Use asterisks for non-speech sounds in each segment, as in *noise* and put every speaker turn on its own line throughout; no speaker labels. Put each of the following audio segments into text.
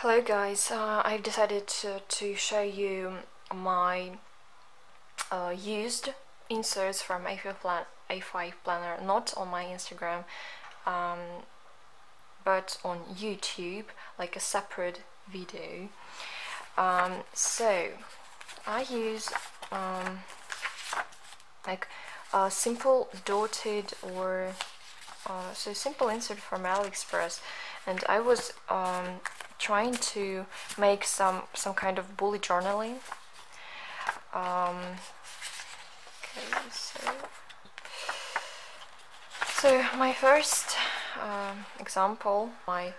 Hello guys, uh, I've decided to, to show you my uh, used inserts from A5, plan A5 Planner, not on my Instagram, um, but on YouTube, like a separate video. Um, so, I use um, like a simple dotted or uh, so simple insert from AliExpress and I was um, trying to make some some kind of bullet journaling. Um, okay so so my first um, example my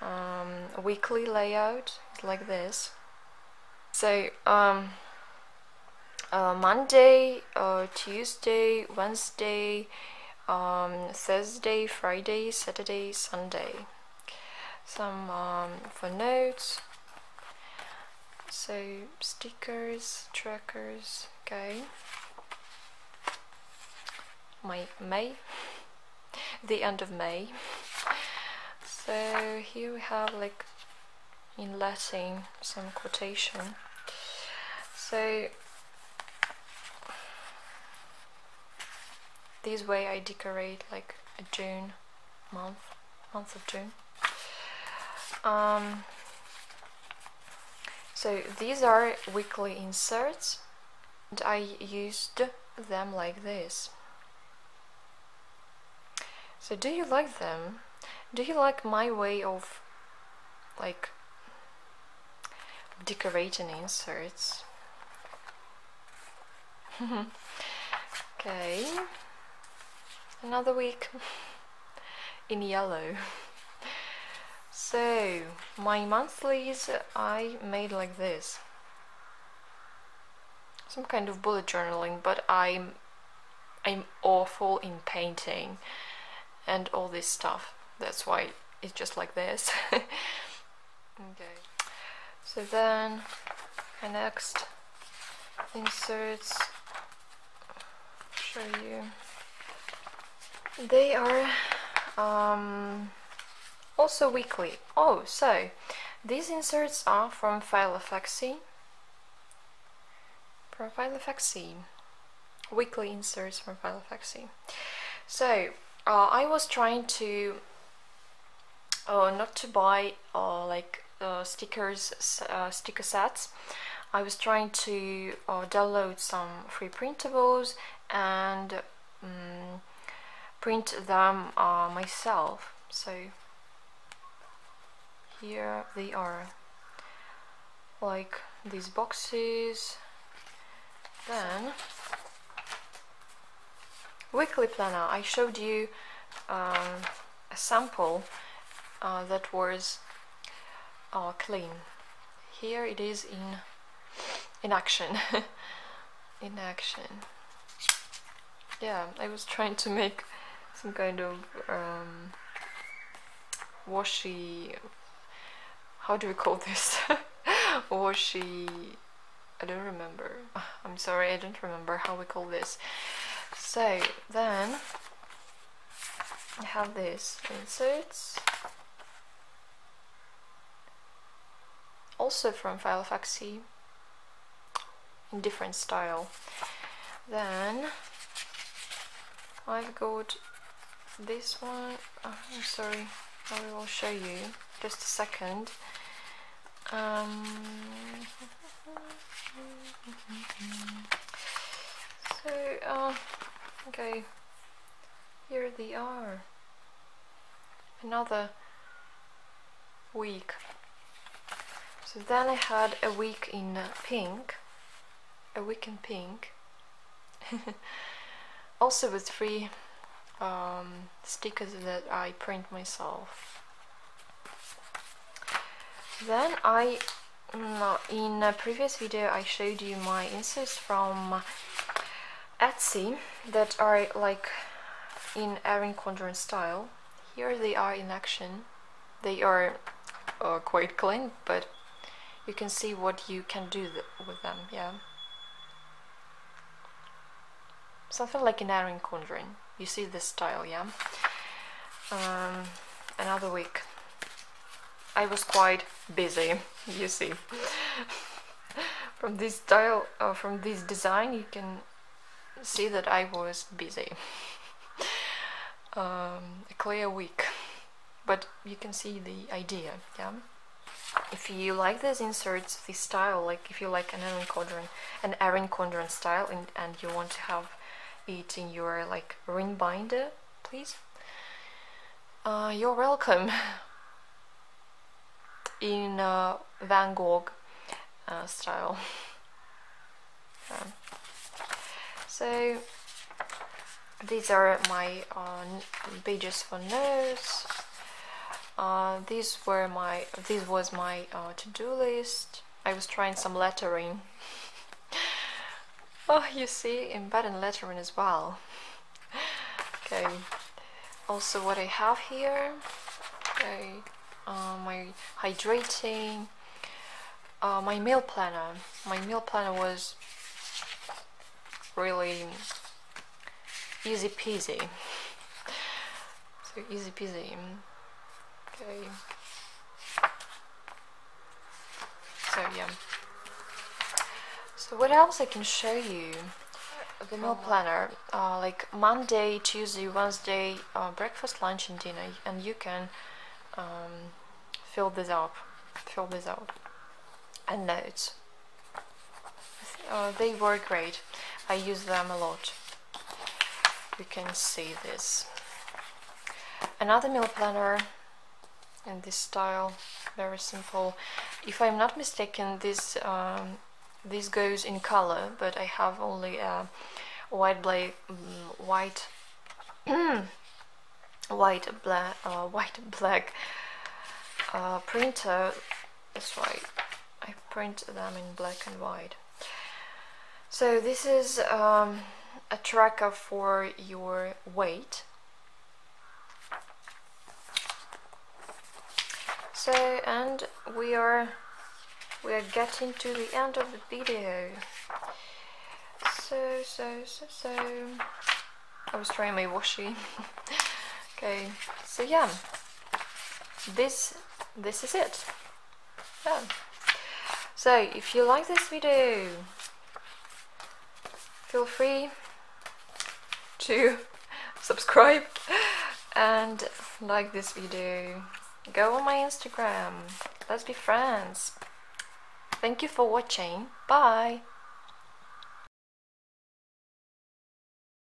um, weekly layout is like this. So um, uh, Monday, uh, Tuesday, Wednesday, um, Thursday, Friday, Saturday, Sunday. Some um, for notes, so stickers, trackers, okay. My May, the end of May. So here we have like in Latin some quotation. So this way I decorate like a June month, month of June. Um, so these are weekly inserts and I used them like this. So do you like them? Do you like my way of like decorating inserts? *laughs* okay another week *laughs* in yellow *laughs* so my monthlies I made like this. Some kind of bullet journaling but I'm I'm awful in painting and all this stuff. That's why it's just like this. *laughs* Okay. So then my next inserts show you. They are um, also weekly. Oh, so these inserts are from Philofaxy. From Philofaxy. Weekly inserts from Philofaxy. So uh, I was trying to uh, not to buy uh, like uh, stickers, uh, sticker sets. I was trying to uh, download some free printables and um, print them myself so here they are. Like these boxes. Then weekly planner I showed you um, a sample uh, that was uh, clean. Here it is in in action. *laughs* In action. Yeah I was trying to make some kind of um, washi how do we call this? *laughs* Washi I don't remember. *sighs* I'm sorry I don't remember how we call this. So then I have this inserts. Also from Philofaxy in different style. Then I've got this one. Oh, I'm sorry I will show you. Just a second um, so uh, okay. Here they are. Another week. So then I had a week in pink. A week in pink. *laughs* Also with three um, stickers that I print myself. Then I, mm, in a previous video I showed you my inserts from Etsy that are like in Erin Condren style. Here they are in action. They are uh, quite clean, but you can see what you can do th with them, yeah. Something like an Erin Condren. You see this style, yeah? Um, another week. I was quite busy you see. From this style uh, from this design you can see that I was busy. Um, a clear week. But you can see the idea yeah? If you like these inserts this style like if you like an Erin Condren an Erin Condren style and, and you want to have it in your like ring binder please uh, you're welcome in uh, Van Gogh uh, style. *laughs* So these are my uh, pages for notes. Uh, these were my this was my uh, to-do list. I was trying some lettering. *laughs* Oh you see embedded lettering as well. *laughs* Okay. Also what I have here okay uh, my hydrating uh, my meal planner. My meal planner was really easy peasy so easy peasy okay. So yeah. So what else I can show you? The meal planner. Uh, like Monday Tuesday Wednesday uh, breakfast lunch and dinner. And you can um, fill this up fill this out. And notes. Uh, they work great. I use them a lot. You can see this. Another meal planner in this style. Very simple. If I'm not mistaken this um, this goes in color but I have only a white black mm, white *clears throat* white black uh, white *laughs* black uh, printer. That's why I print them in black and white. So this is um, a tracker for your weight. So and we are we are getting to the end of the video. So so so so. I was trying my washi *laughs* okay so yeah this this is it yeah so if you like this video feel free to *laughs* subscribe and like this video go on my Instagram. Let's be friends. Thank you for watching. Bye.